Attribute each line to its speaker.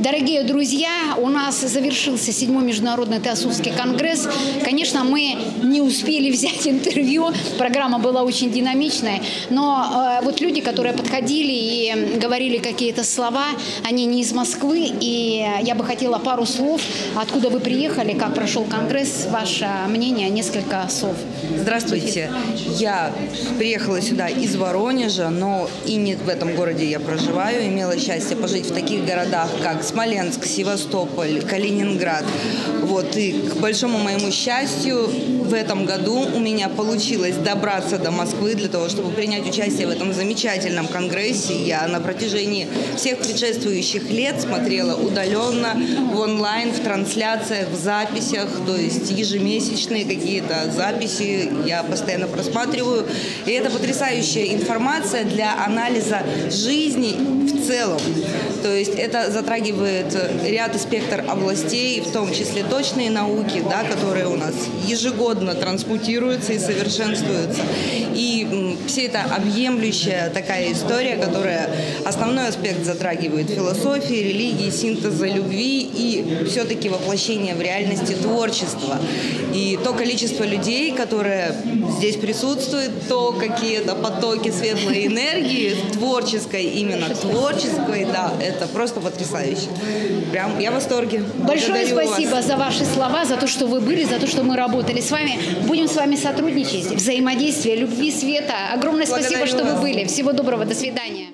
Speaker 1: Дорогие друзья, у нас завершился седьмой международный Теософский конгресс. Конечно, мы не успели взять интервью, программа была очень динамичная, но э, вот люди, которые подходили и говорили какие-то слова, они не из Москвы, и я бы хотела пару слов, откуда вы приехали, как прошел конгресс, ваше мнение, несколько слов.
Speaker 2: Здравствуйте. Я приехала сюда из Воронежа, но и не в этом городе я проживаю. Имела счастье пожить в таких городах, как Смоленск, Севастополь, Калининград. Вот. И к большому моему счастью, в этом году у меня получилось добраться до Москвы для того, чтобы принять участие в этом замечательном конгрессе. Я на протяжении всех предшествующих лет смотрела удаленно, в онлайн, в трансляциях, в записях, то есть ежемесячные какие-то записи я постоянно просматриваю. И это потрясающая информация для анализа жизни в целом. То есть это затрагивает ряд и спектр областей, в том числе точные науки, да, которые у нас ежегодно трансмутируются и совершенствуются. И все это объемлющая такая история, которая основной аспект затрагивает философии, религии, синтеза любви и все-таки воплощение в реальности творчества. И то количество людей, которые здесь присутствуют, то какие-то потоки светлой энергии, творческой, именно творческой, да, это просто потрясающе. Прям я в восторге.
Speaker 1: Большое
Speaker 2: Благодарю
Speaker 1: спасибо
Speaker 2: вас.
Speaker 1: за ваши слова, за то, что вы были, за то, что мы работали с вами. Будем с вами сотрудничать. Взаимодействие, любви, света. Огромное спасибо,
Speaker 2: Благодарю
Speaker 1: что вы были. Всего доброго, до свидания.